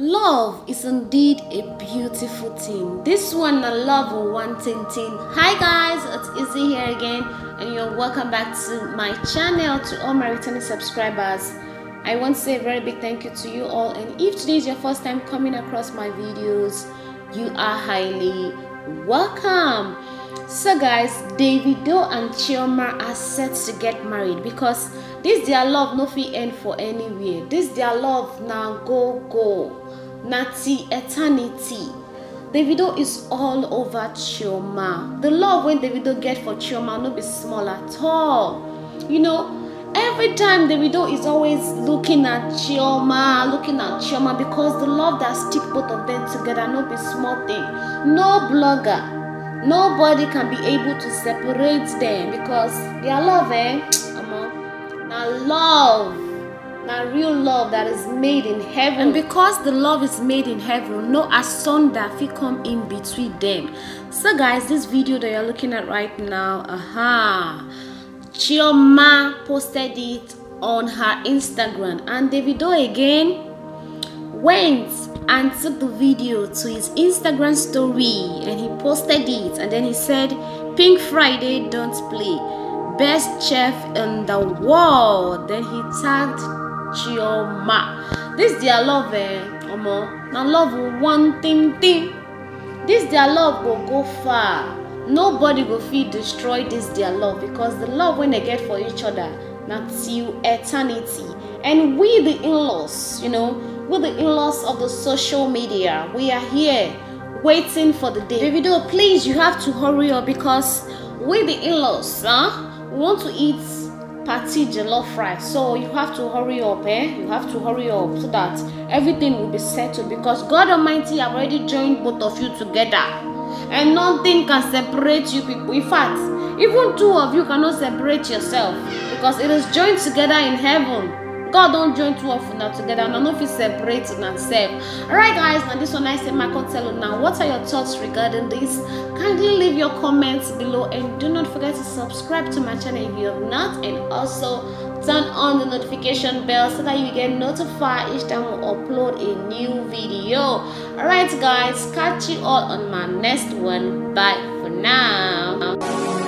Love is indeed a beautiful thing. This one, a love thing thing. Hi guys, it's Eazzy here again, and you're welcome back to my channel. To all my returning subscribers, I want to say a very big thank you to you all. And if today is your first time coming across my videos, you are highly welcome. So guys, Davido and Chioma are set to get married because this their love no fit end for anywhere. This their love now go go. Nati eternity. Davido is all over Chioma. The love when Davido get for Chioma no be small at all. You know, every time the Davido is always looking at Chioma, looking at Chioma because the love that stick both of them together no be small thing. No blogger nobody can be able to separate them because their love eh now love now real love that is made in heaven and because the love is made in heaven no asunder fit come in between them so guys this video that you're looking at right now aha uh-huh, chioma posted it on her instagram and davido again went and took the video to his Instagram story and he posted it and then he said Pink Friday don't play. Best chef in the world. Then he tagged Chioma. This their love eh omo? Na love one thing thing. This their love will go far nobody go fit destroy this their love because the love when they get for each other na till eternity and we the in-laws you know with the in-laws of the social media. We are here waiting for the day. Davido, please, you have to hurry up because with the in-laws, huh? We want to eat party jollof rice. So you have to hurry up, eh? You have to hurry up so that everything will be settled because God Almighty have already joined both of you together. And nothing can separate you people. In fact, even two of you cannot separate yourself because it is joined together in heaven god don't join two of una together una no fit separate una sef alright guys now this one i say my tell now what are your thoughts regarding this? Kindly leave your comments below and do not forget to subscribe to my channel if you have not and also turn on the notification bell so that you get notified each time we upload a new video. Alright guys catch you all on my next one. Bye for now